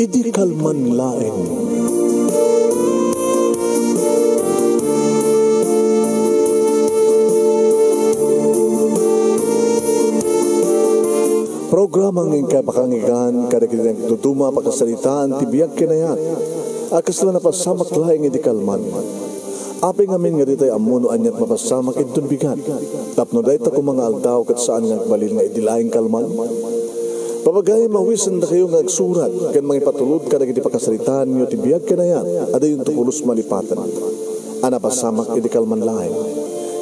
Idi kalman laeng. Programa ng kapakangigan kada kita tutuma pakasalitaan tibiyag kinayat. Akas na napasamak laeng idi kalman. Api ngamin nga ditay amuno anyat mapasamak idun bigan. Tapno day ta mga aldaw kat saan nga balil nga idilaing kalman. Papagay mawisan na kayo nga agsurat kan mga ipatulod ka nagiti pakasalitaan nyo tibiyag ka na yan ada yung tukulos malipatan. Ana pasamak idi kalman laing.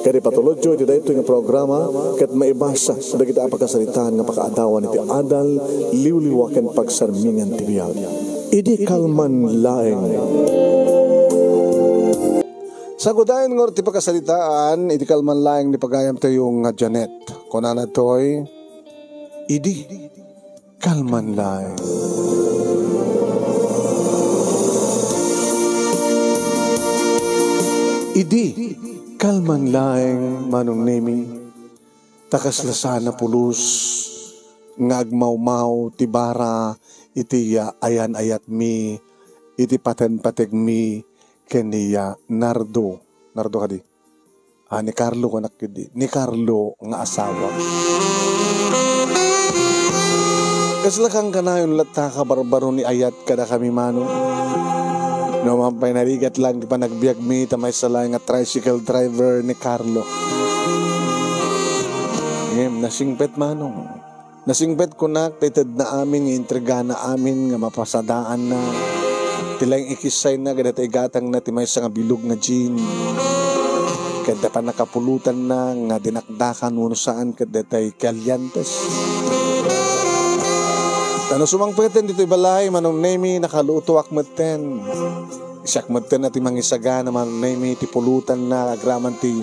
Kaya patulod jo iti dayto nga programa kat maibasa dagiti apakasalitaan nga pakaadawan iti adal liwliwaken pagsarmingan tibiyag. Idi kalman laing. Sa gudayan ngor ti pakasalitaan, iti kalman laing ni pagayam tayo nga Janet. Kunana toy, idi kalman laing. Idi kalman laing manong nemi, takas lasana pulos, ngagmaumaw tibara iti ya ayan ayat mi, iti paten pateg mi, kaniya Nardo. Nardo kadi. Ah, ni Carlo ko nakidi. Ni Carlo nga asawa. Kaslakang kanayon lata ka barbaro ni ayat kada kami mano. No mampay narigat lang di pa nagbiag mi tamay sa nga tricycle driver ni Carlo. Ngem nasingpet manong. Nasingpet ko na tited na amin nga intriga na amin nga mapasadaan na tilang ikisay na kada gatang na timay sa nga bilog nga gin. Kada pa nakapulutan na nga dinakdakan uno saan kada tay kalyantes. Ano sumang pweten dito balay manong nemi nakaluto akmeten. Isak meten at imang isaga na manong nemi ti na agraman ti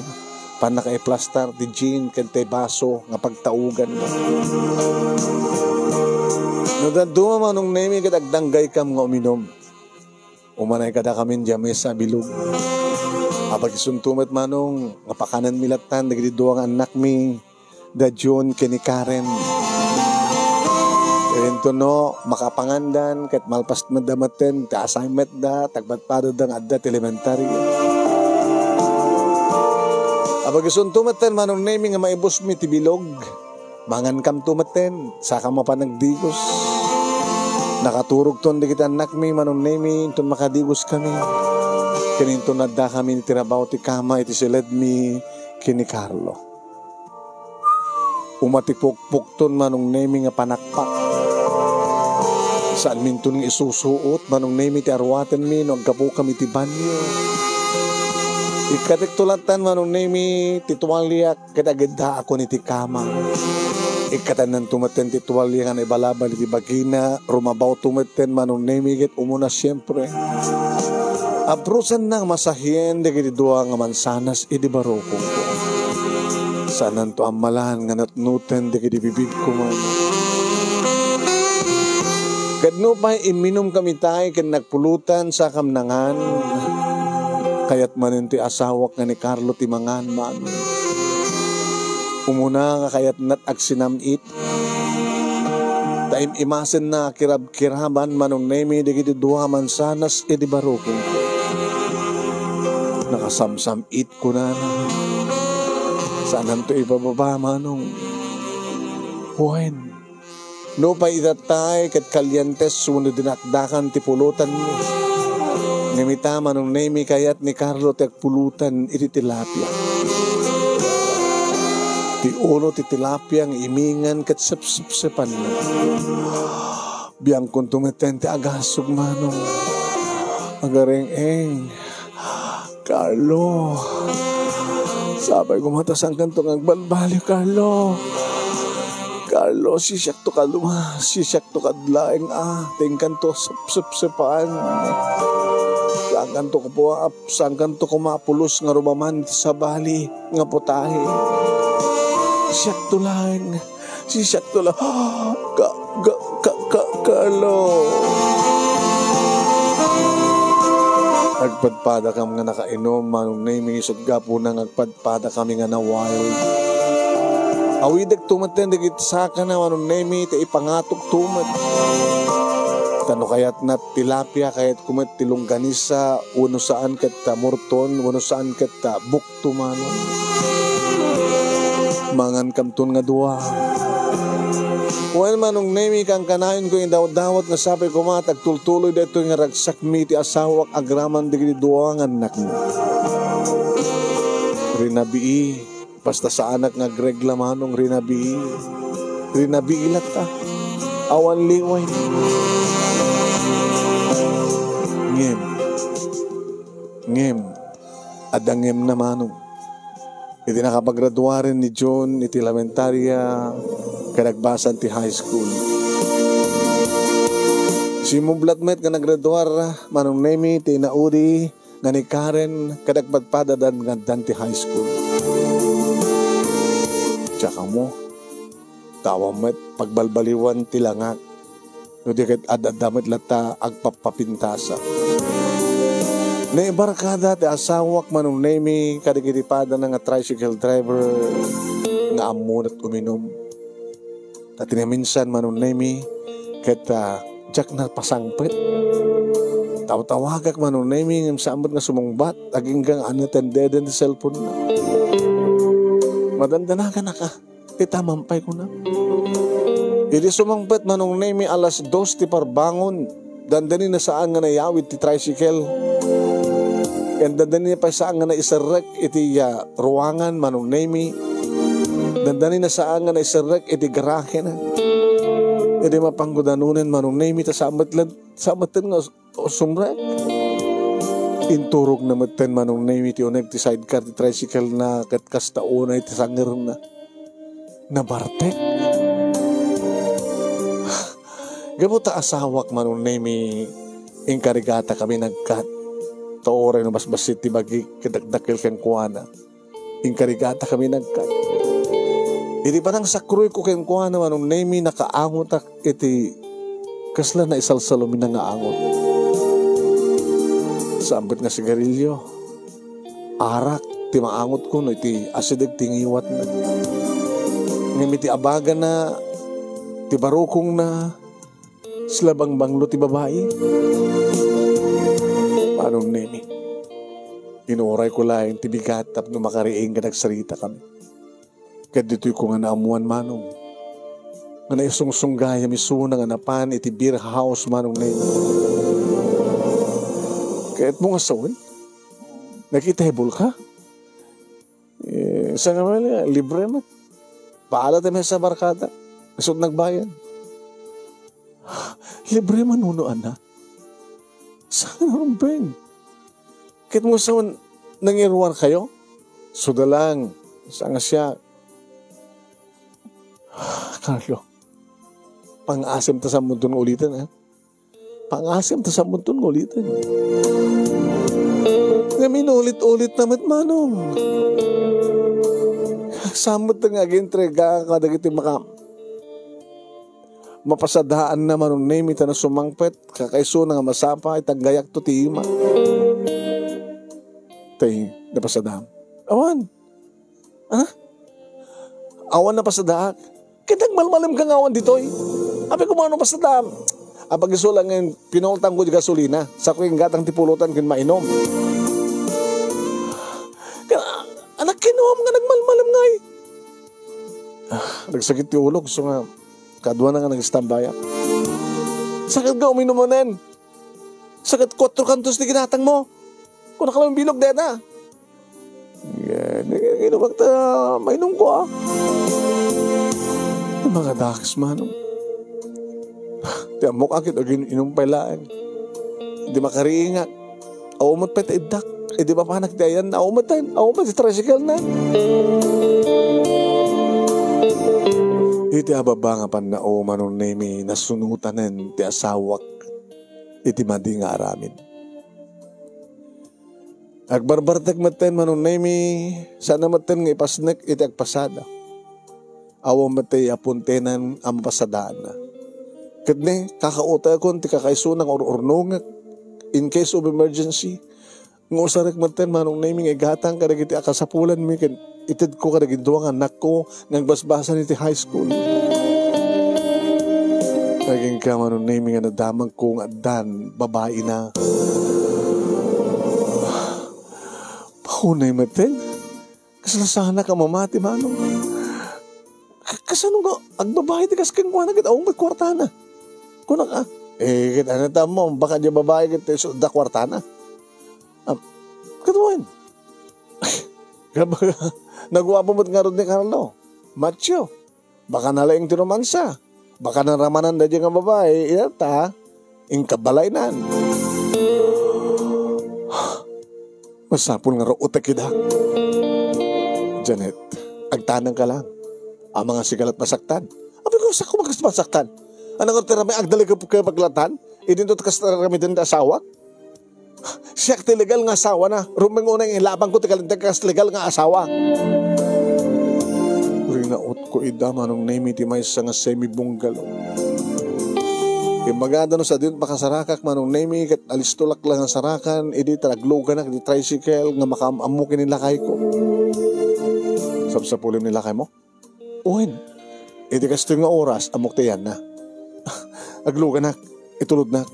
panaka plastar ti gin kan tay baso nga pagtaugan. No daduma manong nemi kadagdanggay kam nga uminom. Umanay kada kami diya sa bilog. Apag isuntumat manong nga pakanan milatan nga anak mi da John kini Karen. Ito no, makapangandan, kat malpas na damaten, ka assignment da, tagbatpado dang adda elementary. Apag isuntumaten manong naming nga maibos mi tibilog, mangan kam tumaten, saka mapanagdigos. Nakaturog ton di kita anak mi manong nemi, ton makadigos kami. Kininto nadda kami ni tirabaw ti kama iti silid mi kini Carlo. Umatipukpuk ton manong nemi nga panakpak. Saan min nga isusuot manong nemi ti arwaten mi no agkapo kami ti banyo. Ikatik tulatan manong nemi ti tuwaliak kadaganda ako ni ti kama. Ikatan ng tumaten ti tuwalya nga na ibalaban ti bagina, rumabaw tumaten manong nemigit umuna siyempre. Aprusan nang masahyen di kiti dua nga mansanas idi barokong ko. Sanan to amalan nga natnuten di kiti bibig ko man. Kadno pa iminom kami tayo ken nagpulutan sa kamnangan. Kayat manin ti asawak nga ni Carlo ti mangan man. Umuna nga kayat nat agsinamit. Taim imasen na kirab-kiraban manong nemi di kiti duha mansanas edi barokong ko. Nakasamsam it ko na na. Saan to ibababa manong. When? No pa itatay kat kalyantes suno dinakdakan ti pulutan ni. Nimita manong nemi kayat ni Carlo ti pulutan iti tilapia. Ti ulo ti tilapia ang imingan kat sapsapsapan na. Biyang kung tumeten ti agasog manong. Agareng eng. Carlo. Sabay kumatas ang kantong agbalbali, Carlo. Carlo, sisyak to kaluma, sisyak to kadlaeng ah, tingkan to sapsapsapan. Saan kanto ko po, saan kanto ko mapulos nga rumaman sa bali, nga putahe. Siyak to lang, sisyak to lang, ka, ka, ka, ka, Carlo. Agpadpada kami nga nakainom, manong naming isod gapo nang agpadpada kami nga na wild. Awidag tumaten, digit sa ka na, manong naming iti ipangatok tumat. Tano kayat na tilapia kayat kumat tilungganisa uno saan ta murton uno saan ket ta bukto mano. Mangan kamtun nga duwa. Wen manong nemi kang kanayon ko yung dawat-dawat nga sabi ko mga tagtultuloy dito nga ragsak mi ti asawak agraman digri duwa nga anak mo. Rinabii, basta sa anak nga gregla manong rinabii. Rinabii ilat ta. Awan liway. Ngem. Ngem. Adangem na manong. Iti nakapagraduarin ni John, iti elementarya, kanagbasan ti high school. Si mublatmet ka nagraduar, manong nemi, ti nauri, nga ni Karen, kadagpadpadadan nga danti high school. Tsaka mo, tawang met, pagbalbaliwan ti langak. No di kat adadamit lata agpapapintasa. Na barkada ti asawak manong nemi, kadigitipada na nga tricycle driver, nga amunat uminom. At minsan manong nemi, kata jak na pasangpet. Tawtawagak manong nemi, ngam sambot nga sumungbat, aging gang unattended ang cellphone na. Madandanagan na ka, titamampay ko na. Idi sumangpet manong nemi alas dos ti parbangon, dandani na saan nga nayawid ti tricycle. And dandani pa saan nga na isarek iti uh, ruangan manong nemi. Dandani na saan nga na isarek iti garahe na. Iti mapanggudanunan manong nemi ta samatlan samaten nga sumrek. Inturog na maten manong nemi ti uneg ti sidecar ti tricycle na kat kastauna iti sanger na. Nabartek. Gamo ta asawak manong nemi inkarigata kami nagkat taore no basbasit ti bagi kadagdakil ken kuana. Inkarigata kami nagkat. Iti parang sakruy ko ken kuana manong nemi nakaangot ak iti kasla na isalsalo mi Sambit nga sigarilyo. Arak ti maangot ko no iti asidag tingiwat na. Ngimiti abaga na ti barukong na sila bang banglo ti babae. Anong nemi? Inuray ko lang ti bigat tap no makariing ka nagsarita kami. Kat dito'y ko nga naamuan manong. Nga naisungsungga misuna nga napan iti beer house manong nemi. Kahit mo nga sawin, nakitable ka. Eh, sa nga mali, libre man. Paala tayo sa barkada. Kasod nagbayan. Libre man uno, ana. Saan ang beng? Kahit mo sa nangiruan kayo, suda lang. Saan nga siya? Carlo, pang-asim ta sa muntong ulitin, ha? Pang-asim ta sa muntong ulitin. Nga minulit-ulit naman manong. Samot na nga gintrega ka dagiti maka mapasadaan na manong name ita na sumangpet kakaiso na nga masapa itang gayak to ti ima. Tay, napasadaan. Awan. Ano? Awan na pasadaak. Kitag malmalim kang awan dito eh. Abi ko ano pasadaan. Apag iso lang ngayon, pinultang ko di gasolina. Sa ko yung gatang tipulutan kin mainom. Anak kinuam nga nagmalmalam nga eh. Ah, nagsakit yung ulog. So nga, kadwa na nga nag-stambaya. Sakit ka uminumanen. Sakit kotro kantos ni ginatang mo. Kung nakalang bilog dena. Yan, ginubag ta, mainom ko ah. Yung mga daks manong. Di amok akit o inumpay laang. Di makariingat. Awamot pa idak. E di ba pa nagdayan? Awamot tayo. Awamot si tricycle na. Iti ababa nga pan na o manong nemi nasunutanen ti asawak iti madi nga aramin. Agbarbartek maten manong nemi sana maten nga ipasnek iti agpasada. Awa matay apuntenan ang pasadaan na. Kadne, kakauta ko ti kakaisunang or ornong in case of emergency. Ng usarek maten manong nemi nga igatang kadagiti akasapulan mi ken itid ko kadagiti duwa nga anak ko nga basbasan iti high school. Naging ka man nung naming nga nadamag kong adan, babae na. Pahunay matin. Kaslasana ka mamati manong. Kasano nga, ang babae di kas kang kuha na kita, may kwarta na. Kunak ah. Eh, kita na tamo, baka di babae kita so da kwarta na. Um, katuwain. Grabe Nagwa mo nga ni Carlo. Macho. Baka nalaing tinumansa. Baka naramanan na dyan nga babae, inata, ing kabalaynan. Masapon nga ro utak kita. Janet, agtanang ka lang. Ang mga sigalat masaktan. Abi ko, sa ko magas masaktan? Anong tira may agdali ka kayo paglatan? Idintot ka sa kami din asawa? Siya legal nga asawa na. Rumeng unang ilabang ko tikalintag kas legal nga asawa naot ko ida manong name iti may nga semi-bunggalo. Imagada no sa din pakasarakak manong name kat alistulak lang ang sarakan, edi taraglogan na, edi tricycle nga makamamukin nila kay ko. Sabsapulim nila kay mo? Uwin. Edi kasto nga oras, amok tayan na. Aglugan na, itulod na.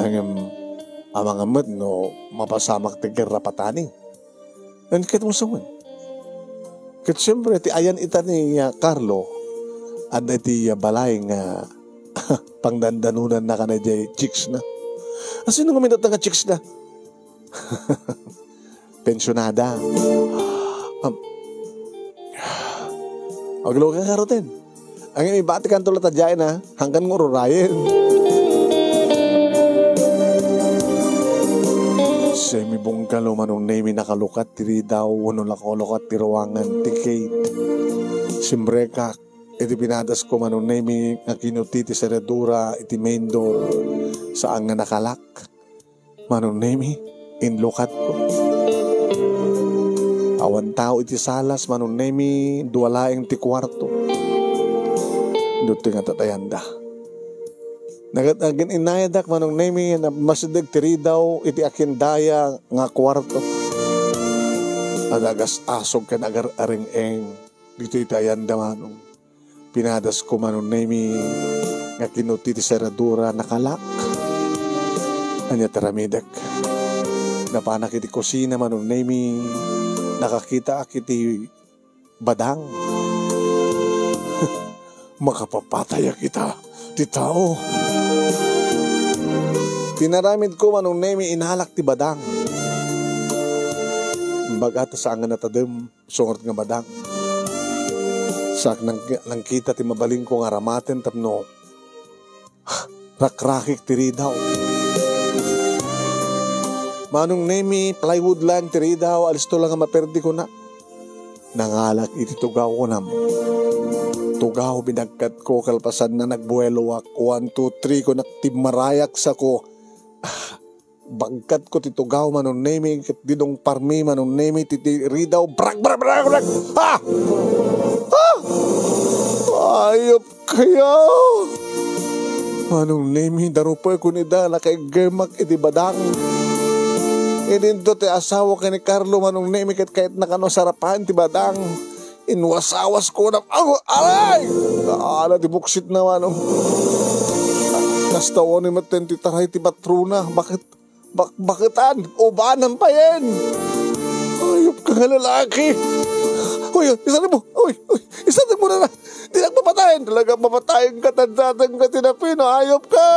Ang um, amang amad no, mapasamak tigirapatani. Ang kahit mo sa Kat siyempre, ti ayan ita ni uh, Carlo, at iti uh, balay nga uh, pangdandanunan na ka na jay chicks na. As sino nga nga chicks na? Pensionada. Um, Aglo ka karotin. Ang ibati kan tulad tadyain na, hanggang ngururayin. Semi bungkalo manong name nakalukat tiri daw wano nakolukat tiruangan tikate. Simbreka iti pinadas ko manong name nga kinuti ti seredura iti mendo saan nga nakalak. Manong name inlukat ko. Awan tao iti salas manong name duwalaeng ti kwarto. Duti nga tatayanda. Nagatagin inayadak manong nemi na masidag tiri daw iti akin daya nga kwarto. Adagas asog ka nagar aring eng dito itayan da manong. Pinadas ko manong nemi nga kinuti ti seradura nakalak. Anya taramidak. Napanak iti kusina manong nemi nakakita akiti badang. Makapapataya kita ti tao. Tinaramid ko manong nemi inhalak ti badang. Bagat sa nga natadem, sungot nga badang. Sak nang, nang kita ti mabaling ko nga ramaten tapno. Rakrakik ti ridaw. Manong nemi, plywood lang ti ridaw, alisto lang nga maperdi ko na. Nangalak iti tugaw ko nam. Tugaw binagkat ko kalpasan na nagbuelo ak. 1, 2, 3 ko naktimarayak sa ko. Bagkat ko titugaw manon nemi ket didong parmi manon nemi titi ridaw brag brag brag brag. Ha! Ha! Ayop kayo! Manong nemi darupoy kunida na kay gemak iti badang. Idinto ti asawa ka ni Carlo manong nemi ket kahit nakano sarapan ti badang inwasawas ko na oh, alay ala ti buksit na manong Kastawa ni maten ti taray ti batruna. Bakit? Bak bakitan? Ubanan pa yan. Ayop ka nga lalaki. Uy, isa mo. Uy, uy, isa mo na na. Di lang papatayin. Talaga papatayin ka tandatan ka tinapino. Ayop ka.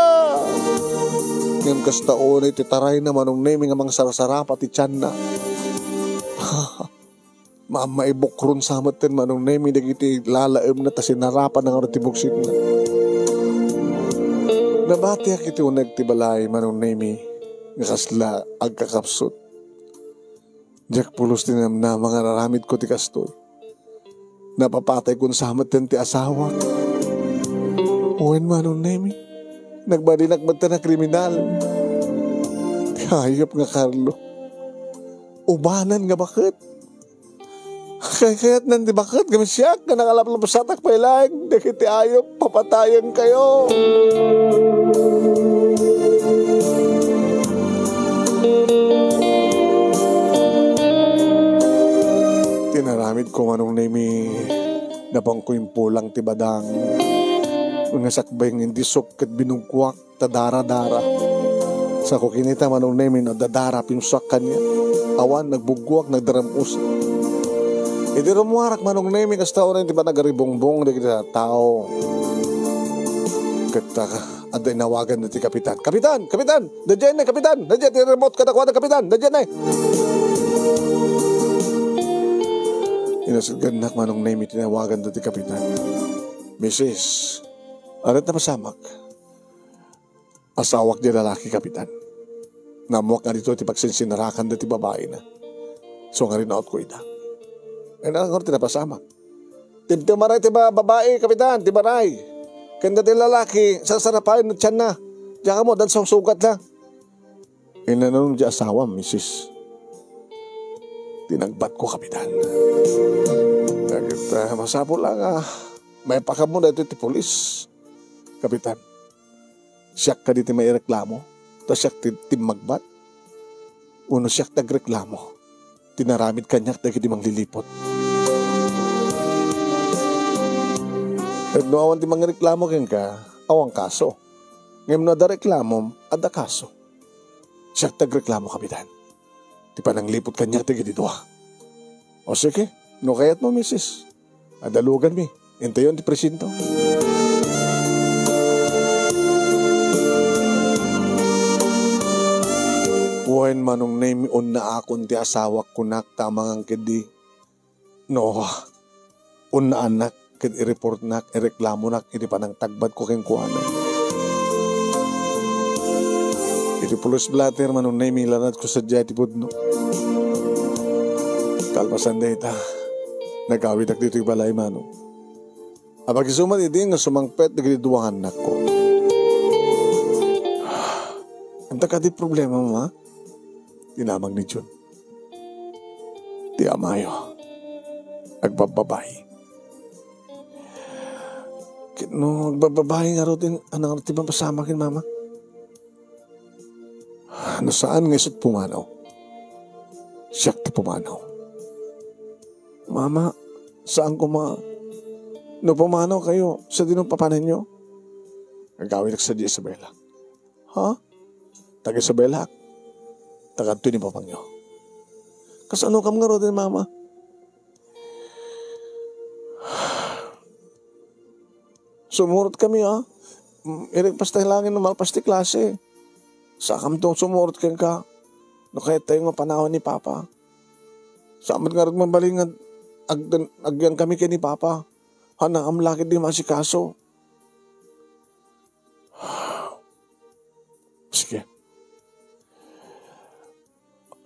Ngayon kastaon ti taray na manong naming amang sarasara pati tiyan na. Mama ibukron sa matin manong naming nagiti lalaem na ta sinarapan ng artibuksit na. Nabati ak iti unag ti balay manong nemi nga kasla agkakapsot. Jack pulos tinam na mga naramid ko ti kastoy. Napapatay kun samat ti asawa. Uwen manong nemi. Nagbadinak man na kriminal. Hayop nga Carlo. Ubanan nga bakit? Kaya't nandi bakit kami siya ka nakalaplap sa takpay lang. Dikiti ayop, papatayan kayo. Tinaramid ko anong name napang ko yung pulang ti badang. Mga sakbay ng hindi sukat binungkwak, tadara-dara. Sa kukinita manong namin, no, dadara pinsak kanya. Awan, nagbugwak, nagdaramus. Hindi rumuwarak manong namin, kas tao na hindi ba nagaribongbong na kita tao. Ka, ada inawagan na ti kapitan. Kapitan! Kapitan! Dadyan na, kapitan! Dadyan, remote ka na kapitan! Dadyan na! Inasagan na manong namin, tinawagan na ti kapitan. Mrs. Arat na masamak. Asawak di lalaki, kapitan. Namuak nga dito, ti pagsinsinarakan na ti babae na. So nga rin out ko ita. Ay na nga tinapasamak. Ti ti maray ti ba babae, kapitan, ti maray. Kanda ti lalaki, sa sarapayan na tiyan na. Diyan mo, dan sa sugat na. Inanong di asawa, misis. Tinagbat ko, kapitan. Nagit, uh, masapo lang ah. May pakamo na ito ti polis. Kapitan, siyak ka dito may reklamo. Tapos siyak ti magbat. Uno siyak nagreklamo. Tinaramid kanyak dahil di manglilipot. At no awan ti mga reklamo ken ka, awang kaso. Ngayon na da reklamo, ada kaso. Siyak nagreklamo, kapitan. Di pa nang lipot kanyak dahil dito ah. O sige, no kayat mo, misis. Adalugan mi. Intayon ti presinto. Buhayin manong name on na akon ti asawak kunak tamang ang kedi. No, un na anak, kid i-report nak, i-reklamo nak, iti panang tagbad ko keng kuana. Iti pulos blatter manong name ilanat ko sa jati budno. Kalpasan da ita. Nagawid ak dito balay manong. Abag isuman iti nga sumangpet na giniduwangan na ko. Ang ka di problema mo ha? Tinamang ni Jun. Di amayo. Agbababay. No, agbababahay nga rin, anang ba pasama kin mama? Ano saan nga isot pumanaw? Siyak ti pumanaw. Mama, saan ko ma... No, pumanaw kayo sa dinumpapanan nyo? Nagawin sa di Isabela. Ha? Taga Isabela? Taga ito ni papang nyo. Kasano kam nga rin, mama? Sumurot kami, ha? Irig pastay langin ng malpasti klase. Sa kam tong sumurot kang ka. No kaya tayo nga panahon ni Papa. Sa amat nga rin mabalingad. Agdan, agyan kami kay ni Papa. Hana, am laki di masikaso. Sige.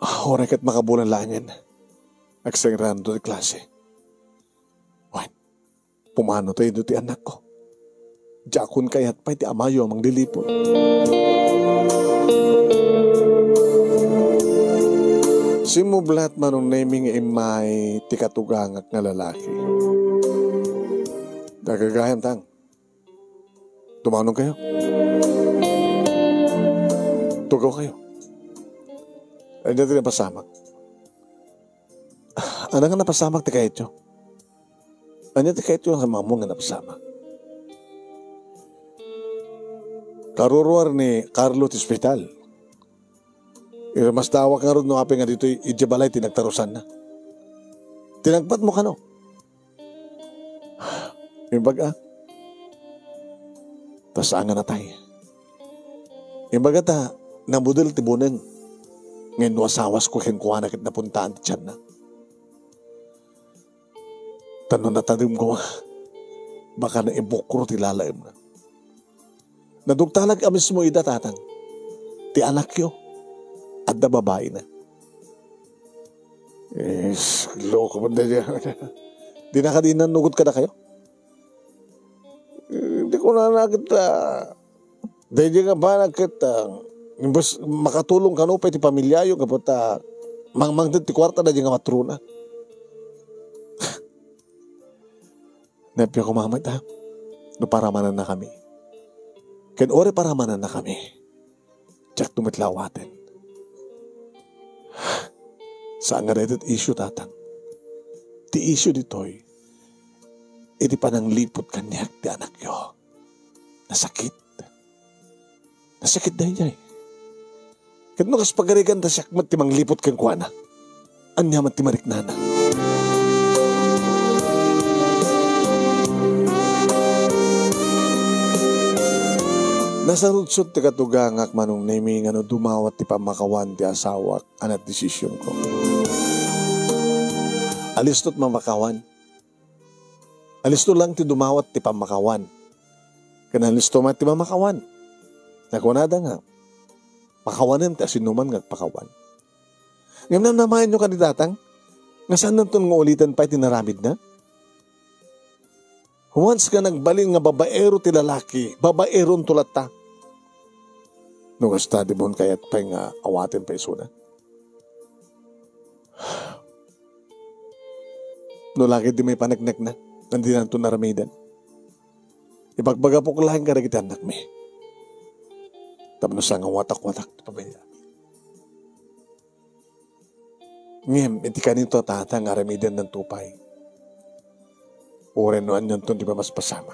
Oray kat makabulan langin. Nagsangran doon klase. Wan, pumano tayo doon ti anak ko. Jakun kayat pa iti amayo amang dilipon. Simublat manong naming imay tikatugangak nga lalaki. Dagagayan tang. Tumanong kayo. Tugaw kayo. Ay, dito na pasamak. Ano nga napasamak ti kahit yun? Ano ti kahit yun sa mga mo nga napasamak? Karuruar ni Carlo ti Hospital. Mas tawak nga rin no nga dito ijabalay tinagtarusan na. Tinagpat mo ka no? Yung baga. Tas ang na tayo. Yung baga ta, nabudol ti buneng. Ngayon no asawas ko keng kuha na kit napuntaan ti tiyan na. Tanong na tanim ko, baka na ibukro ti lalaim na. Nadugtalag amis mo ida tatang. Ti anak yo. At da babae na. Yes, loko mo na. Di na ka din ka na kayo? Hindi ko na nakita. Dahil nga ba nakita. Imbas makatulong ka no, pati pamilya yung kapot mang mang ti kwarta na di nga matruna. Nepyo ko mamad ha. No paramanan na kami. Ken ore paramanan na kami. Tsak tumitlawatin. Saan nga rin issue tatang? Ti issue ditoy, iti panang lipot kanyak ti anak yo. Nasakit. Nasakit dahil niya eh. Kano kas pagarigan ta siya mat timang lipot kang kuana. Anya mat timarik nana. Nasarudsot ti katugangak manong naming ano dumawat ti pamakawan ti asawak anat desisyon ko. Alistot mamakawan. Alisto lang ti dumawat ti pamakawan. Kanalisto mat ti mamakawan. Nakunada nga. Pakawanan ti asinuman nga pakawan. Ngayon na namayan nyo kandidatang, nga saan nantun nga ulitan pa tinaramid na? Once ka nagbalin nga babaero ti lalaki, babaeron tulat ta. Nung study mo kaya't pa nga awatin pa isuna. No lagi di may panagnak na, nandi na ito naramidan. Ipagbaga po ko lahing karagit anak me. Tapos sa nga watak-watak pabaya. Ngem, iti kanito tatang aramidan ng tupay. Oren no anyan ton di ba mas pasama.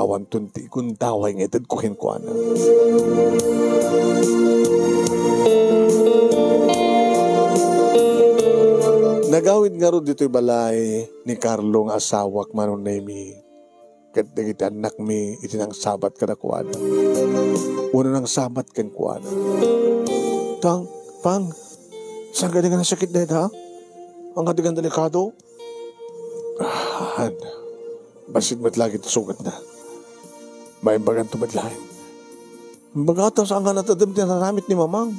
Awan ton ti kun taway nga itad kuhin ko ana. Nagawid nga ro dito'y balay ni Carlo nga asawak manon nemi. Kat dagiti anak mi iti nang sabat ka na kuana. Una nang sabat kan kuana. Tang, pang, saan ka nga sakit na ito? Ang katigang delikado? Ah, basit mo't lagi sugat na. May bagan tumadlahin. Bagata saan ka natadam tinaramit ni mamang.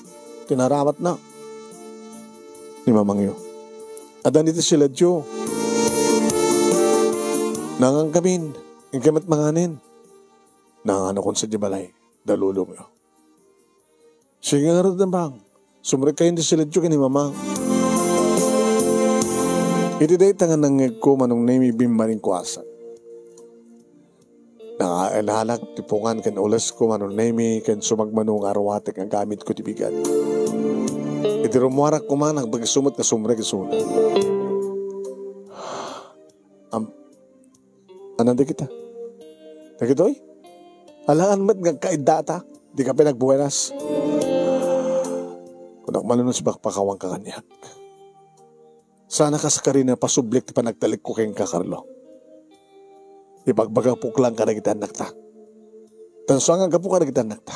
Tinaramat na. Ni mamang yun. Adan ito sila Diyo. Nangang kamin. Ang kamat manganin. Nangano kon sa dibalay. Dalulong yun. Sige nga rin bang. Sumrik kayo sila Diyo kani mamang. Iti day tangan ng ko manong name bimbaring kuasa. Nakaalhalak tipungan kan ulas ko manong name kan sumagmanong arawatek ang gamit ko tibigan. Iti rumuarak ko man ang bagisumot na sumrek isuna. Am, ananda kita? Nagitoy? Alangan mat nga kaidata, di ka pinagbuenas. Kunak malunos bakpakawang ka kanyak. Sana ka sa karina pasublik ti panagtalik ko kayong kakarlo. Ibagbaga po lang ka na kita nakta. Tansuangan ka po ka na kita nakta.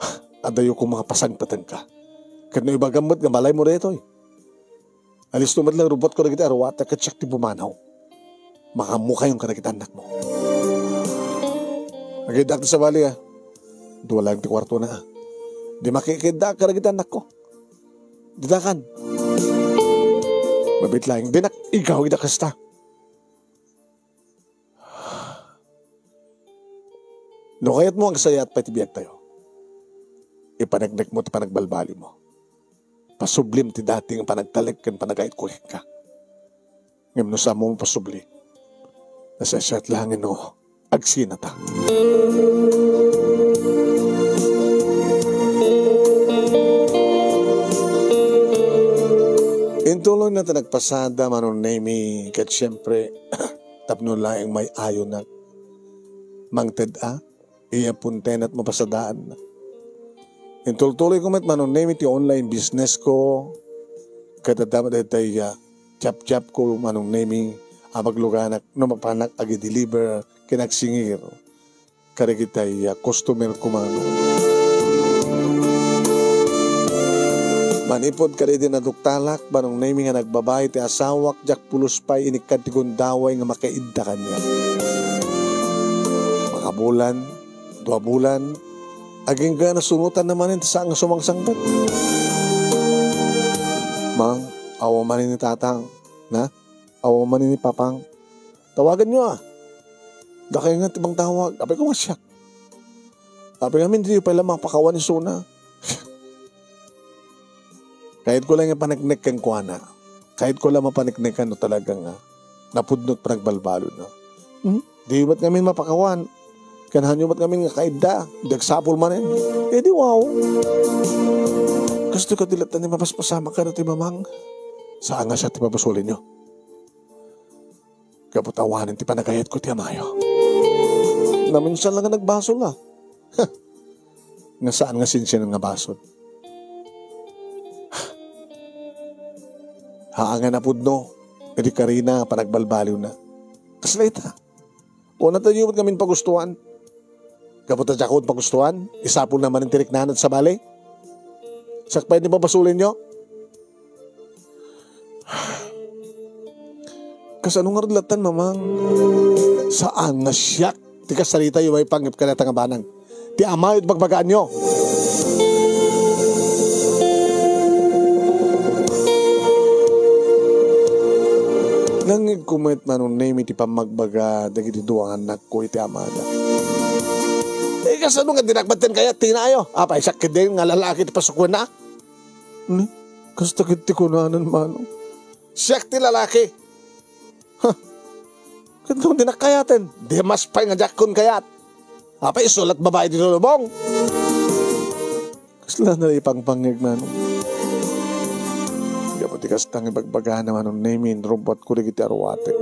Adayo ko mga pasagpatan ka. Kano ibagamot nga malay mo rito eh. Alis tumad lang robot ko na kita arwata ka tsak ti bumanaw. Makamukha yung kanakitan anak mo. Nagidak sa bali ah. Dua lang ti kwarto na ah. Di makikidak ka kita anak ko. Didakan. Mabit lang. Dinak, ikaw ida kasta. No kayat mo ang saya at patibiyag tayo. Ipanagnak mo at panagbalbali mo. Pasublim ti dating panagtalik kan panagait ko ka. Ngam no sa mong pasubli. Nasasat lang no. Ta. Intuloy na nagpasada manon name kat siyempre tapno laing may ayo na mangted a iya punten at mapasadaan na. Intultuloy ko met manon name ti online business ko katadama detay uh, chap chap ko manong naming amagluganak no mapanak agi deliver kinagsingir karigitay uh, customer ko manong Manipod ka rin na duktalak, banong nami nga nagbabay ti asawak, jak pulos pa inikad ti nga makaidda kanya. Mga bulan, dua bulan, aging ga nasunutan naman ito sa ang sumangsangbat. Mang, awa man ni tatang, na? Awa man ni papang. Tawagan nyo ah. Dakay nga tibang tawag. Apay ko masyak. Apay kami hindi pala mapakawan ni Suna. Kahit ko lang yung panagnek kang kuana, kahit ko lang mapanagnek no talagang uh, napudnot pa nagbalbalo na. Hmm? Di ba't kami mapakawan? Kanahan nyo ba't kami nga kaida? Dagsapol man eh. Eh di wow. Gusto ko dilatan ni mapaspasama ka na ti mamang. Saan nga siya ti papasulin nyo? Kaputawanan ti panagayat ko ti amayo. Na minsan lang nagbasol ah. nga saan nga sinsin nga basol? Haangan na pud no. Edi karina panagbalbaliw na. Kaslita. Una tayo yung kami pagustuhan. Kaputa jakod pagustuhan. Isapon naman ang tirik nanat sa bali. Sakpay ni babasulin nyo. Kasano nga radlatan mamang? Saan nga siyak? Ti kasarita yung may pangip ka na tangabanang. Ti amay bagbagaan nyo. Nangig kumet manong name iti pamagbaga dagiti duang anak ko iti amada. Eh kasano nga dinakbaten kaya tinayo? Apa isak din nga lalaki ti pasukwan na? Ni, kasta kiti kunanan manong. Siyak ti lalaki. Ha, Kantong dinakayaten. Di mas pay nga jakon kayat. Apa isulat babae di lubong. Kasla na ipang pangig manong. Gapo ti kastang ibagbagahan naman ng namin rumpot ko iti arwate.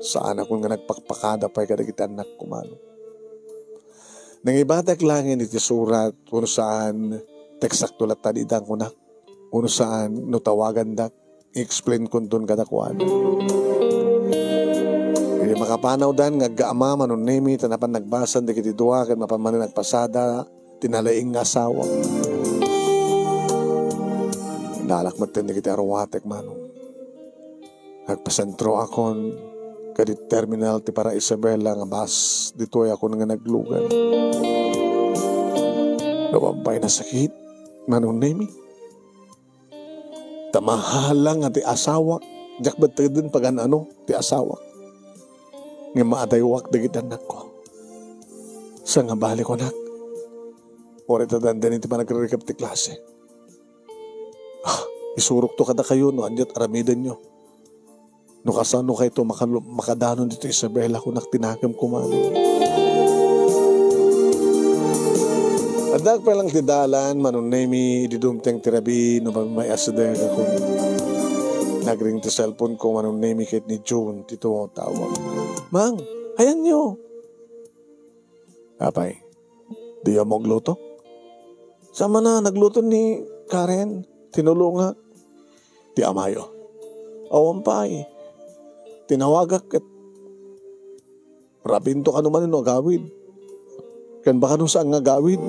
Saan ako nga nagpakpakada pa kadagiti anak ko mano. Nang ibadag langin iti surat kuno saan teksak tulat tadidang ko nak. Kuno saan no tawagan dak explain kun doon kadakuan. Kaya makapanaw dan nga gaama manon nemi tanapan nagbasan dagiti duwa ken mapamanin nagpasada tinalaing nga asawa. Nalakmat din kita arawatek manong. Nagpasentro akon kadi terminal ti para Isabela nga bus ditoy ako nga naglugan. Nawambay na sakit manong nemi. Tamahalang nga ti asawa. Jak ba't din pag ano ti asawa. Nga maadaywak dagit anak ko. Sa nga bali ko nak. Ore tadandan iti pa nagre-recap ti klase. Ah, isurok to kada kayo no andiat aramidan nyo. No kasano kayo to makadanon dito Isabela ko naktinakam kumano. Adag pa lang tidalan, manon nemi, didumteng tirabi, no may asada ka kung nagring ti cellphone ko, manon nemi kahit ni June, tito mo tawag. Mang, ayan nyo. Apay, di mo magluto? Sama na, nagluto ni Karen, tinulunga. Ti amayo. Awan pa eh. Tinawagak at rabinto ka naman no gawid. Kan baka nung saan nga gawid.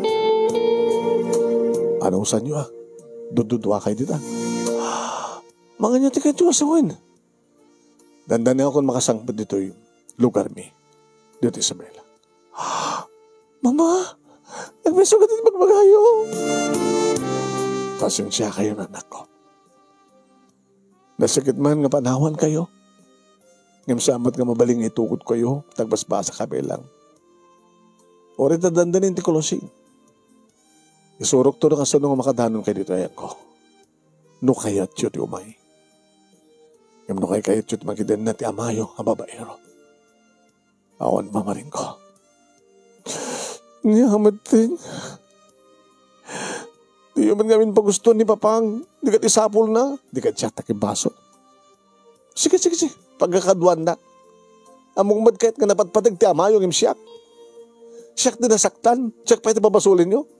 Anong sa nyo ah? Dududwa kayo dito ah. Mga niya ti kayo asawin. Dandan ako kung makasangpad dito yung lugar mi. Dito Isabela. Mama, nagbeso ka dito magmagayo. Pasensya kayo na anak ko. Nasakit man nga panawan kayo. Ngam samat nga mabaling itukod kayo, tagbasbasa kabilang. Ori ta dandanin ti kolosing. Isurok to na kasano nga makadanon kay dito ayan ko. No kayat yun umay. Ngam no kay kayat yun magidan na ti amayo ang babaero. Awan mamaring ko. Niyamat ting. Di man ngamin ni Papang. Di kat isapol na. Di kat siya takibaso. Sige, sige, sige. Pagkakadwan na. Among mad kahit nga napatpatag ti amayo ng siyak. Siyak din nasaktan. Siyak pa iti babasulin nyo.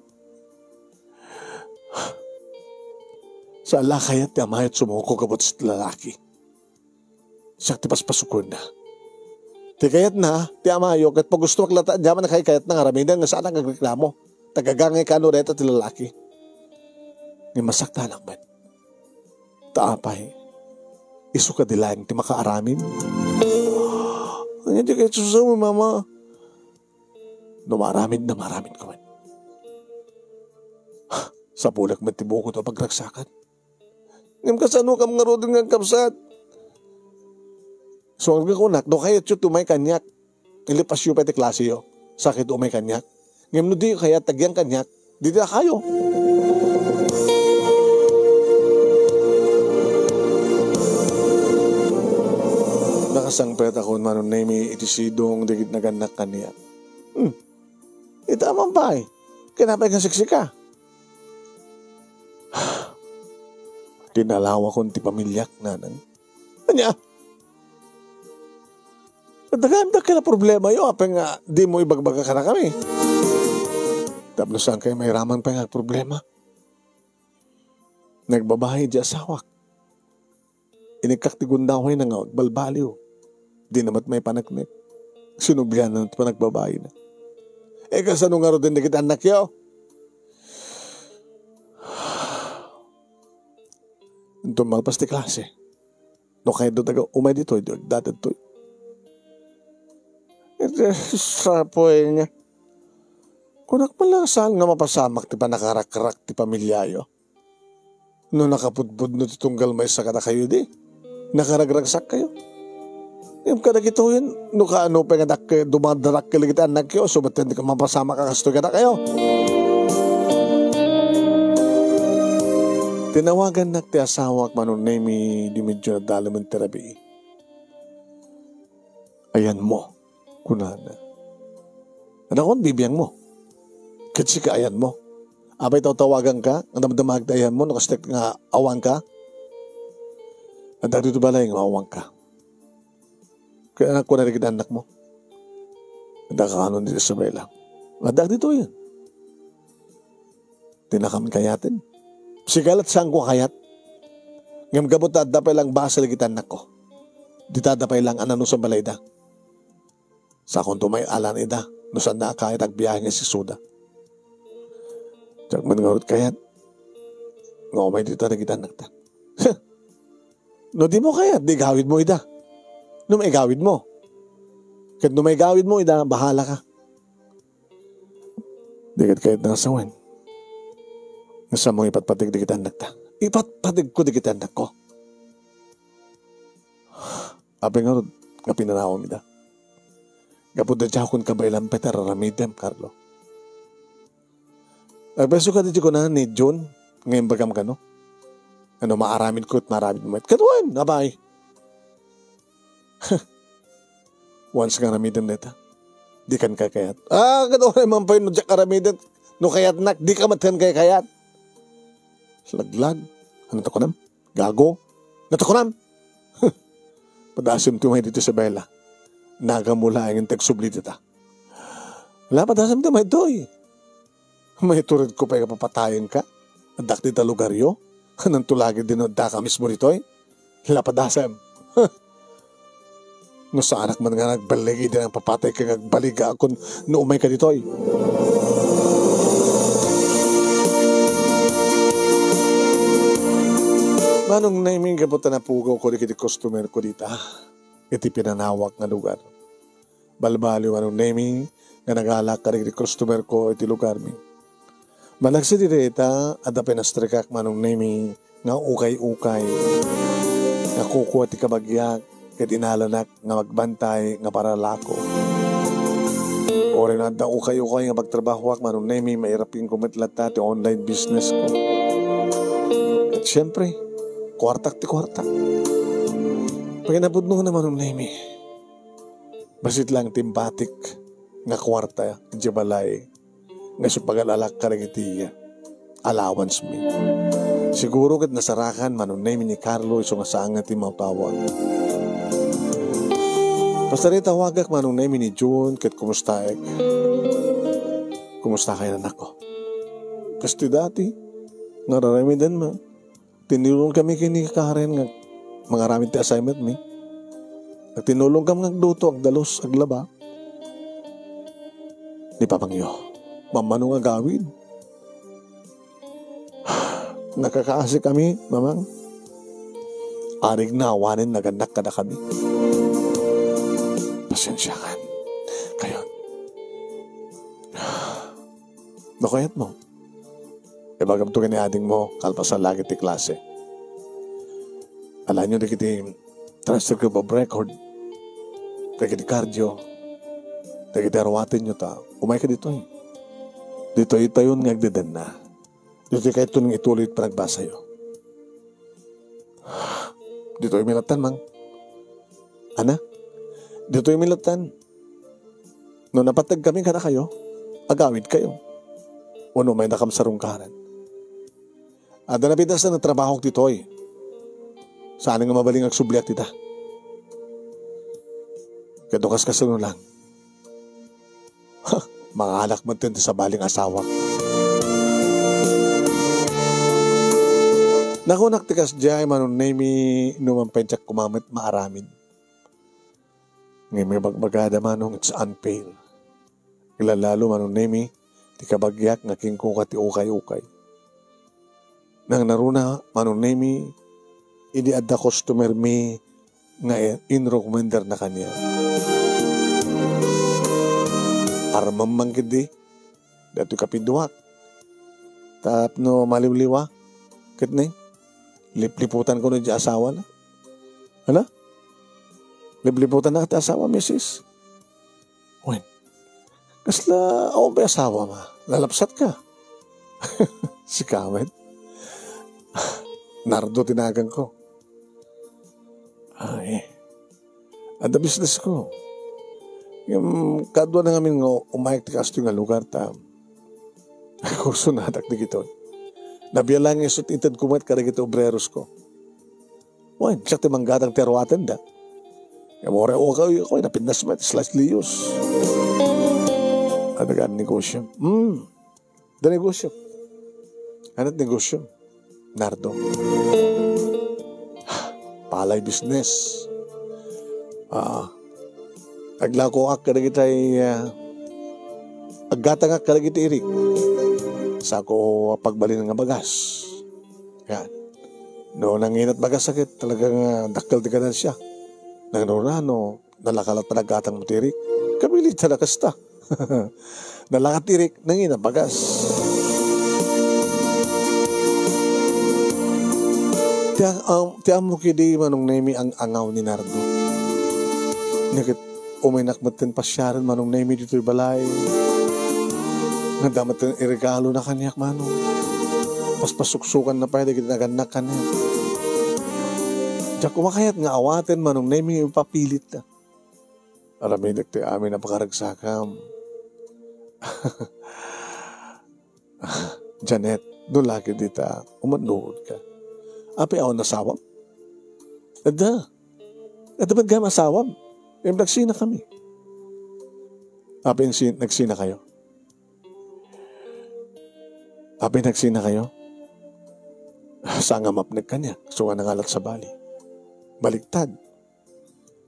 Sa ala kayat ti amayo at sumuko kabot sa lalaki. Siyak ti paspasukon na. Ti na, ti amayo, kat pag gusto maglata, diyaman na kay kayat na nga ramidan, saan ang nagreklamo. Tagagangay ka no reta ti lalaki nga masakta lang man. Taapay, iso ka dilang ti makaaramin. Ano di kayo susaw, mama? No maramid na maramid ko man. Sa bulak man tibuko to pagraksakan. Ngam kasano kam nga rodin nga kapsat. So ang kunak, do kayo tiyot umay kanyak. Ilipas yung pati klase yo. Sakit umay kanyak. Ngam no di kaya tagyang kanyak. Di na kayo. Nakasangpet ako manon name itisidong digit naganak kaniya. Hmm. Itaman pa eh. Kinapay kang siksika. Tinalawa ko ti pamilyak na nang. Anya? Daganda ka problema yo, apa nga di mo ibagbaga ka na kami. Tapos saan kayo may raman pa nga problema? Nagbabahay di asawak. Inikaktigundaw na nga, balbaliw. Di namat may panagnek. Sinubyan na pa nagbabahay na. Eh kasano nga ro din na kita anak yo? Ito malpas ti klase. No kaya do taga umay dito, datad to. Ito sa poe niya. Kunak pala saan nga mapasamak ti pa nakarakrak ti pamilyayo. No nakapudbud no titunggal may sa kada kayo di. Nakaragragsak kayo. Yung kada kito yun, no ka ano pa nga dumadarak kaligit anak kayo, hindi ka mapasama ka kasto kada kayo? Tinawagan na ti asawak manon nemi di medyo na dalaman terapi. Ayan mo, kunana. Kung bibiyang mo? Kasi ka ayan mo. Abay taw tawagan ka, ang damdamag ayan mo, nakastek nga awang ka. At dito balay nga awang ka. Kaya anak ko na rin anak mo. At kakanon dito sa bayla. At dito yun. Tinakam kayatin. Sigalat saan ko kayat? Ngam gabot at dapay lang basal kita anak ko. Di tadapay lang anano sa balay da. Sa akong tumay alan ida, no saan na kahit agbiyahe nga si Suda. Diyak man nga kayat. Nga umay dito na kita anak ta. no di mo kayat, di gawid mo ida. No may gawid mo. Kahit no may gawid mo ida, bahala ka. Di kat kahit nasawan. Nasa mong ipatpatig di kita anak ta. Ipatpatig ko di kita anak ko. Apeng nga nga pinanawam ida. Kapag da kun kabaylan petar ramidem, Carlo. Nagbeso ka dito ko na ni John, ngayon bagam ka no? Ano, maaramin ko at maramid mo. Katuan, abay. Once nga ramidem neta, di kan kayat. Ah, katuan naman pa yun, no, ramidem. No kayat nak, di ka matan kay kayat. Laglag. Ano to ko nam? Gago. Nato ko nam? Padasim tumay dito sa Bella. Nagamula ang tagsubli dita. Wala padasam tumay doy. May turid ko pa papatayin ka. Adak dita lugaryo. Nang tulagi din da ka mismo rito eh. Lapadasam. no sa anak man nga nagbaligi din ang papatay ka nagbaliga ako no umay ka dito eh. Manong naiming kaputan na pugaw ko di customer ko dita. Iti pinanawak nga lugar. Balbaliw anong naming nga nagalak ka di customer ko iti lugar mi. Managsi di reta ada pinastrikak manong naming nga ukay-ukay. Nga kukuha ti kabagyak ket inalanak nga magbantay nga para lako. Ore na da ukay-ukay nga magtrabaho ak manong naming mairapin kumitlat ti online business ko. At syempre, kwartak ti kwartak. Pagkinabud mo naman name Basit lang timbatik nga kwarta di balay nga supagalalak ka rin itiya. Allowance mi. Siguro kat nasarakan manong name ni Carlo iso nga saan nga ti mautawag. Basta rin tawagak manong name ni June kat kumusta ek. Kumusta kayo anak ko? Kasi dati, nararamidan mo tinulong kami kini Karen nga mga ramit ti assignment mi. At tinulong kami nga duto ag dalos ag laba. Ni papangyo, mamano nga gawid. Nakakaasi kami, mamang. Arig na awanin naganak ka na kami. Pasensyakan. Kayon. Nakayat mo. E bagam to kani ading mo, kalpasan lagi ti klase. Alam nyo, di kiti transcript of record, di kiti cardio, di kiti arwatin nyo ta, umay ka dito eh. Dito itayon nga agdedan na. Dito kayo ito nang ituloy pa nagbasa yo. Dito yung milatan, mang. Ana? Dito yung milatan. No napatag kami kada kayo, agawid kayo. Uno may nakamsarong karan. Ada na na trabaho ti Toy. Saan nga mabaling ag subliat tita. Kadukas kasuno lang. Ha, mga anak mo din sa baling asawa. Nakunak tikas jay manon nami numan pencak kumamit maaramin. Ngayon may bagbagada manong it's unfair. Ilalalo manon nami ti kabagyak nga king kuka ti ukay-ukay. Nang naruna manon nami idi adda customer mi nga in-recommender na kanya. Armam man kidi, dati kapiduak. Tapno maliwliwa, kit na Lipliputan ko na di asawa na. Hala? Lipliputan na ati asawa, misis. Wen, kasla ako ba asawa ma? Lalapsat ka. si Kawet. Nardo tinagan ko. Ay, at the business ko. Yung kadwa na ngamin nga umayag ti kasto nga lugar ta. Kurso na hatak di gito. Nabiyalang isot itad kumat kada gito obreros ko. Wan, siya ti manggatang terwaten da. Yung more o kayo ko, napindas mo, slightly use. Ano ka negosyo? Hmm, da negosyo. Ano't negosyo? Nardo palay business. Ah, aglako ak kada kitay uh, aggata nga kada kita irik. Sa ako pagbalin nga bagas. Yan. No, nanginat bagas sakit, talagang uh, dakkel di kanan siya. Nang no, nalakalat pa nagkatang mutirik. Kabilit talaga kasta. Nalakatirik, nanginat bagas. Tiang, um, tiang mo kidi manong nemi ang angaw ni Nardo. Nakit uminak matin pasyaran manong nemi dito'y balay. Nga damat iregalo na kanyak manong. Pas pasuksukan na di kita naganak kanya. Diyak kumakayat nga awatin manong nemi papilit na. Alamid ti amin na pakaragsakam. Janet, doon lagi dita, umanood ka. Api ako nasawam. Ada. Ada ba't gama masawam? Eh, nagsina kami. Api nagsina kayo. Api nagsina kayo. Sa nga mapnig kanya. Nga nangalat sa bali. Baliktad.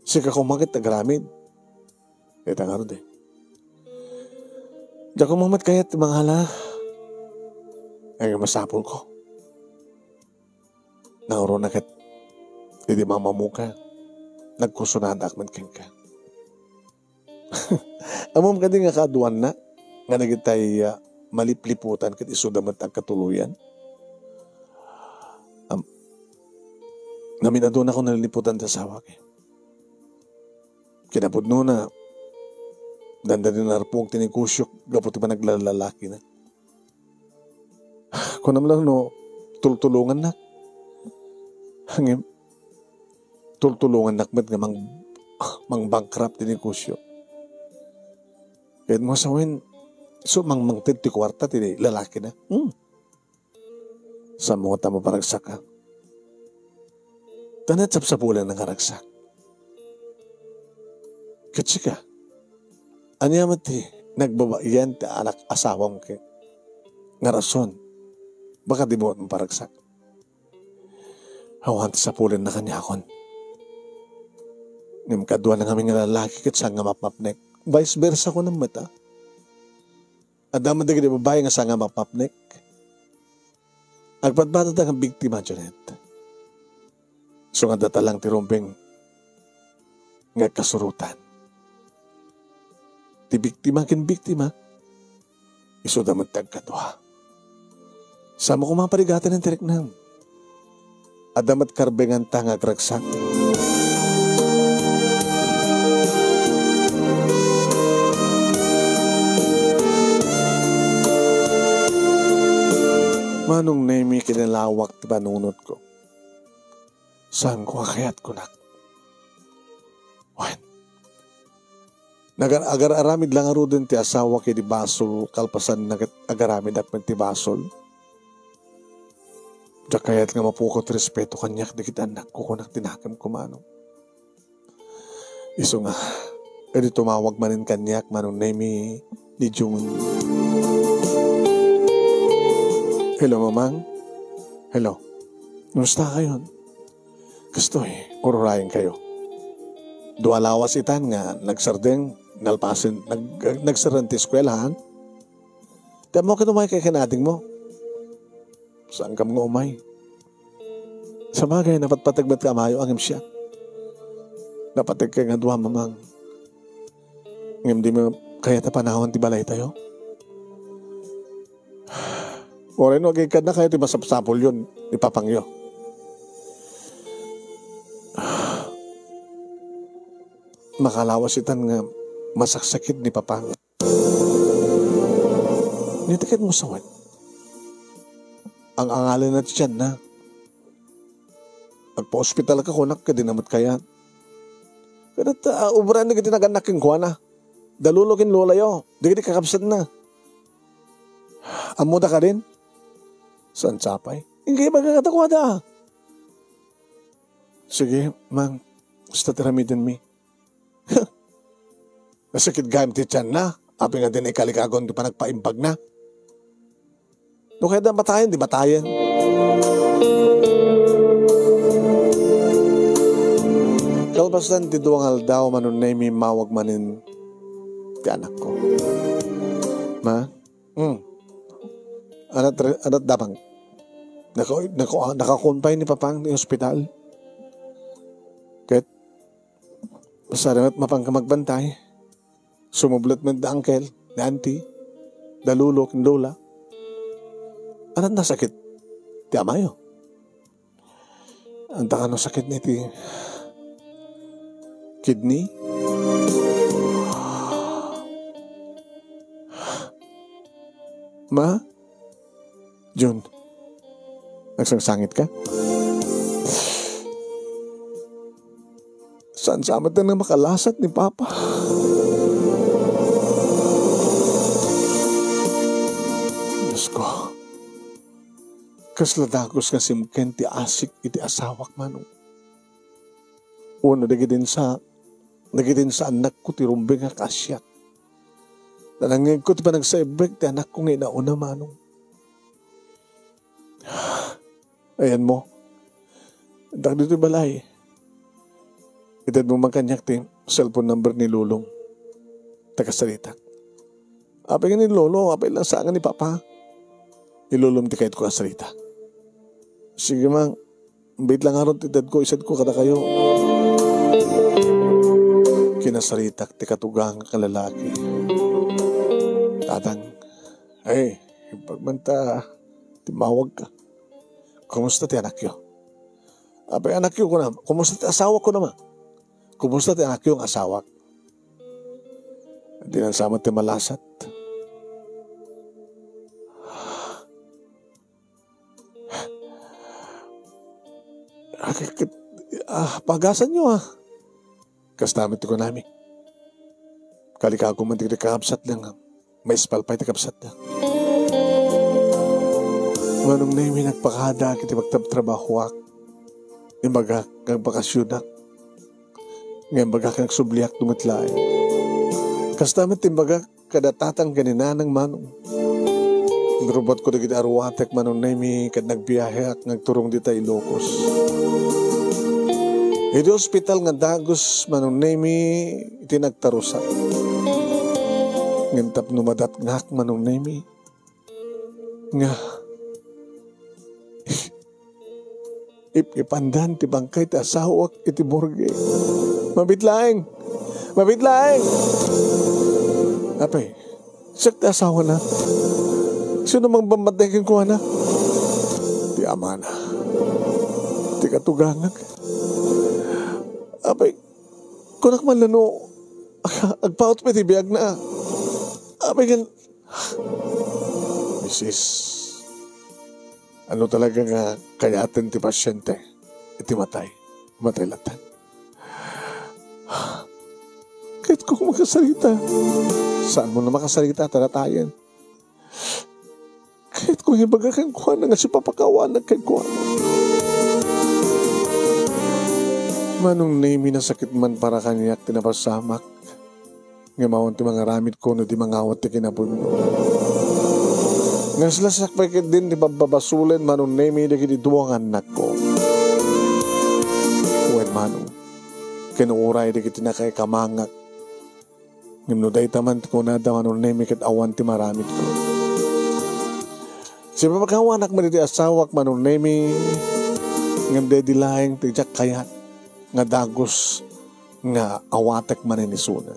Sika kumakit na gramid. Kita nga rin eh. Diyan ko mamat kayat mga hala. Ay masapol ko. Nauro na kat, hindi mamamuka. Nagkusunadak man king ka. Amom ka nga kaduan na, nga nagitay uh, malipliputan kat isudamat ang katuluyan. Um, naminado na ako naliliputan sa sawa kay. Kinapod no na, danda din narpong tinikusyok, gapot ba naglalalaki na. Kung naman lang no, tultulungan na, hangim tultulungan nakmet nga mang mang bankrupt din negosyo. Kahit mo sawin, so mang mang ti kwarta ti lalaki na. Hmm. Sa mga tamo paragsak ka. Tanat sa pulan ng karagsak. Katsi ka. Anya mati, nagbabayan ti anak asawang ke. Nga rason, baka di mo paragsak. Hawan sa pulan na kanya akon. Nim kadwa na kami nga lalaki kat sa nga mapmapnek. Vice versa ko ng mata. Adaman da gini babae nga sa nga mapmapnek. Agpatbata ta kang biktima, Janet. So nga datalang tirumbing nga kasurutan. Ti biktima kin biktima, iso daman tagkadwa. Sama ko mga parigatan ng tirik nang adamat karbengan tanga kragsak. Manong nemi kinalawak ti panunod ko. Saan ko akayat ko nak? Wan. Nagar agar aramid lang aro ti asawa kay di basol kalpasan nagat agaramid at ti basol Da kaya't nga mapukot respeto kanyak di kita anak ko kunak tinakam kumano. Iso nga, Edi tumawag manin kanyak manong nemi ni June. Hello, mamang. Hello. Kumusta kayo? Gusto eh, ururayan kayo. Dualawas itan nga, nagsardeng, nalpasin, nag, nagsarante eskwelahan. Tiyan mo kinumay kay kinating mo. Saan kam nga umay? Sa bagay, napatpatagbat ka mayo ang imsya. Napatag ka nga duwa mamang. Ngam di mo kaya ta panahon ti balay tayo. Oray no, agikad na kayo ti masapsapol yun, ipapangyo. Makalawas itan nga masaksakit ni papang. Nitikit mo sawat. Ang angalan na tiyan na. Agpa-hospital ka kunak ka dinamat kaya. Kada ta, uh, ubran na giti naganak king kuana. Dalulo kin lola yo. Di giti kakabsat na. Amuda ka rin? Saan sapay? Hindi ba kakatakwada? Sige, mang. Basta tiramidin mi. Nasakit gayam ti tiyan na. Api nga din ikalikagon di pa nagpaimbag na. No kaya da batayan, di batayan. Kalpasan ti duwang aldaw manon na mi mawag manin ti anak ko. Ma? Hmm. Anat, anat dabang. Nako, nako, nakakumpay ni papang ni ospital. Ket, masaramat mapang ka magbantay. Sumublat man da uncle, ni auntie, dalulo, kindola. Anat na sakit? Ti amayo. Ang taka no sakit ni ti kidney. Ma? Jun, nagsangsangit ka? Saan sa amat na makalasat ni Papa? Diyos Kasladagos nga simken ti asik iti asawak manong. Uno, nagidin sa nagidin sa anak ko ti rumbeng nga kasyak. Nanangin ko ti pa nagsaibig ti anak ko nga inauna manong. Ayan mo. Dak dito balay. Itad mo magkanyak ti cellphone number ni Lulong. Tagasalita. Apay nga ni Lolo, apay lang sa ni Papa. Ilulong ti kahit ko kasalita. Sige mang, bait lang aron ti dad ko, isad ko kada kayo. Kinasalitak ti katugang kalalaki. Tatang, ay, pagmanta, timawag ka. Kumusta ti anak yo? Apay anak yo ko na, kumusta ti asawa ko naman? Kumusta ti anak yo ang asawa? Hindi nang sama ti malasat. Ah, pagasan nyo ah. Kastamit ko namin. Kalika ko man tigri kakabsat lang. May spalpay ti kapsat lang. Manong na yung nagpakada kiti magtabtrabaho ak. Imbaga kang bakasyon ak. Ngayon baga kang subliak tumatlaay. Kastamit imbaga kadatatang ganina ng manong. Nurubot ko na gita arwatek manong na yung kad nagbiyahe ak nagturong dita Ilocos. Iti hospital nga dagos manong nemi iti nagtarusa. Ngintap numadat ngak manong nemi. Nga. Ip ipandan ti bangkay ti asawak iti burge. Mabitlaeng. Mabitlaeng. Apay. Sak ti asawa na. Sino mang bambatakin ko na? Ti ama na. Ti katugangag. Apay, kunak man lano, agpaot pa tibiyag na. Apay gan, Mrs. Ano talaga nga kayatin ti pasyente, iti matay, matay latan. Kahit ko makasalita, saan mo na makasalita, taratayan. Kahit kung ibaga kang kuha na nga si papakawan kay kuha Manong name na sakit man para kanyak tinapasamak. Nga mawon ti mga ramit ko no di mangawat ti kinapuno. Nga sila sakpay din di bababasulen manon nemi di kiti duwang anak ko. Uwen mano. Kinuuray di kiti na kay kamangak. Ngimnuday taman ko na da manon nemi kat awan ti maramit ko. Si papakawanak man iti asawak manon nemi ngam dedilaeng ti jak kayat nga dagos nga awatek man ni suna.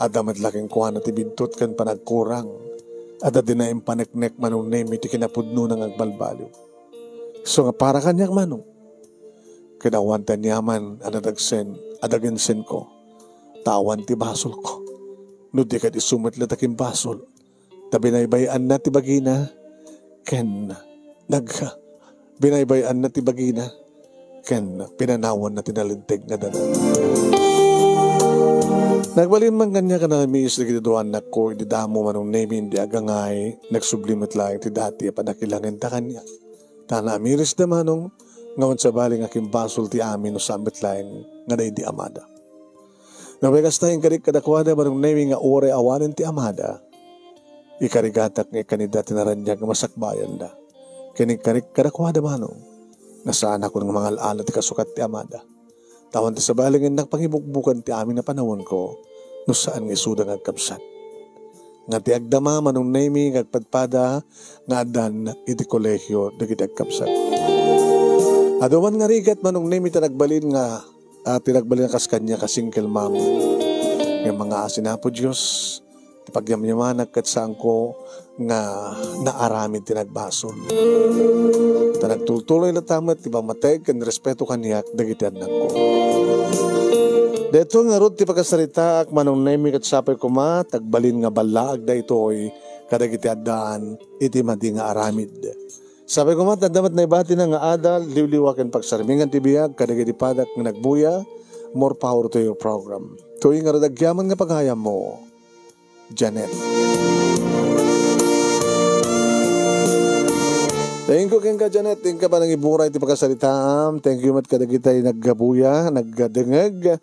Adamat laking kuha na tibidtot kan panagkurang. Ada din na impaneknek manong name iti kinapudno ng agbalbaliw. So nga para kanyak manong. Kinawan ta niyaman adadagsen, adagensen ko. Tawan ti basol ko. No di ka di sumat lataking basol. Tabi na ibayaan na ti bagina. Ken nag binaybayan na ti bagina. Ken pinanawan na tinalintig nga danan. Nagbalin man kanya ka na miis na kitiduan na ko, di damo manong name di agangay, nagsublimit lang ti dati panakilangin ta kanya. Tana amiris na manong, ngayon sa baling aking basol ti amin no sambit lang nga na di amada. Nawegas tayong karik kadakwada manong name nga ore awanin ti amada, ikarigatak nga kanida tinaranyag masakbayan da. Kinig karik kadakwada manong, nasaan ako ng mga alaala ti kasukat ti amada. Tawan ti sa balingin ng pangibukbukan ti amin na panahon ko, no saan nga sudang agkapsat. Nga ti agdama manong nami agpadpada nga adan iti kolehyo dagiti agkapsat. Aduman nga rigat manong nami tanagbalin nga uh, tinagbalin kas kanya kasingkel mom. Nga mga asinapo Diyos, pagyamyaman kat saan ko nga naaramid tinagbason. Tanagtultuloy na tamat, di ba matay, kan respeto kaniyak, dagiti anak ko. Deto nga rod ti pagkasarita, ak manong nemi kat sapay ko ma, tagbalin nga balaag da ito'y kadagiti adaan, iti madi nga aramid. Sabi ko ma, tadamat na ibati na nga adal, liwliwakan pagsarmingan ti biyag, kadagiti padak nga nagbuya, more power to your program. Tuwing nga radagyaman nga paghayam mo, Janet. Thank you ken ka Janet, thank ka pa nang iburay ti pagkasalitaam. Thank you mat kadagitay naggabuya, naggadengeg.